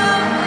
love.